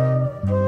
Música